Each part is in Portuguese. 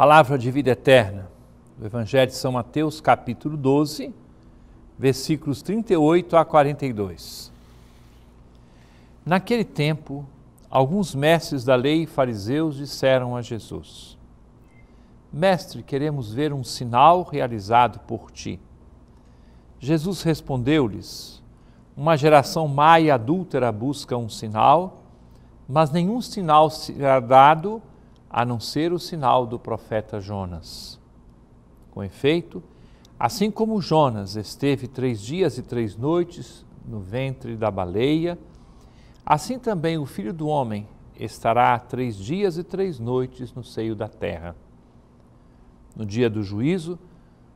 Palavra de vida eterna, do Evangelho de São Mateus, capítulo 12, versículos 38 a 42. Naquele tempo, alguns mestres da lei e fariseus disseram a Jesus: Mestre, queremos ver um sinal realizado por ti. Jesus respondeu-lhes: Uma geração má e adúltera busca um sinal, mas nenhum sinal será dado a não ser o sinal do profeta Jonas. Com efeito, assim como Jonas esteve três dias e três noites no ventre da baleia, assim também o filho do homem estará três dias e três noites no seio da terra. No dia do juízo,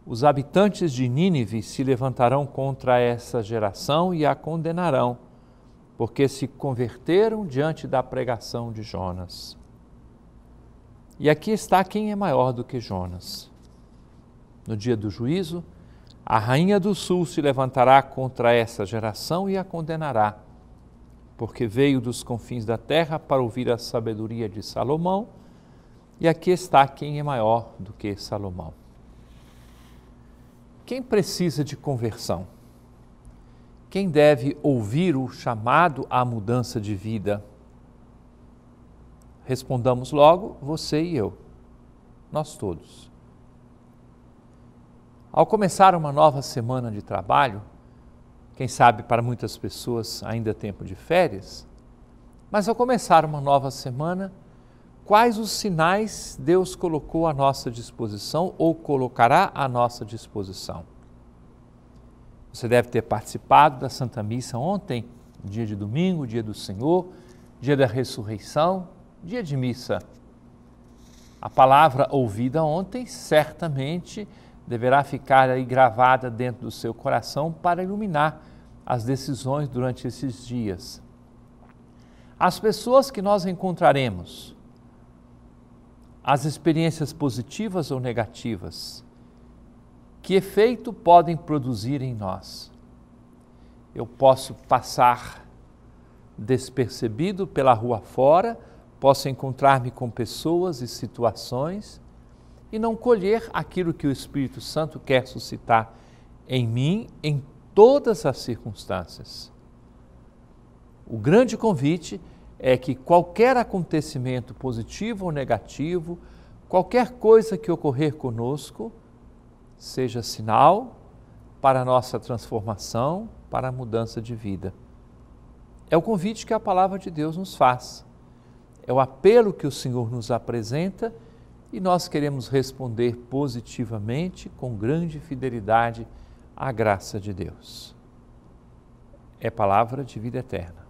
os habitantes de Nínive se levantarão contra essa geração e a condenarão, porque se converteram diante da pregação de Jonas. E aqui está quem é maior do que Jonas. No dia do juízo, a rainha do sul se levantará contra essa geração e a condenará, porque veio dos confins da terra para ouvir a sabedoria de Salomão, e aqui está quem é maior do que Salomão. Quem precisa de conversão? Quem deve ouvir o chamado à mudança de vida? Respondamos logo, você e eu, nós todos. Ao começar uma nova semana de trabalho, quem sabe para muitas pessoas ainda é tempo de férias, mas ao começar uma nova semana, quais os sinais Deus colocou à nossa disposição ou colocará à nossa disposição? Você deve ter participado da Santa Missa ontem, dia de domingo, dia do Senhor, dia da ressurreição, dia de missa. A palavra ouvida ontem certamente deverá ficar aí gravada dentro do seu coração para iluminar as decisões durante esses dias. As pessoas que nós encontraremos, as experiências positivas ou negativas, que efeito podem produzir em nós? Eu posso passar despercebido pela rua fora, posso encontrar-me com pessoas e situações e não colher aquilo que o Espírito Santo quer suscitar em mim em todas as circunstâncias. O grande convite é que qualquer acontecimento positivo ou negativo, qualquer coisa que ocorrer conosco, seja sinal para a nossa transformação, para a mudança de vida. É o convite que a palavra de Deus nos faz. É o apelo que o Senhor nos apresenta e nós queremos responder positivamente, com grande fidelidade, à graça de Deus. É palavra de vida eterna.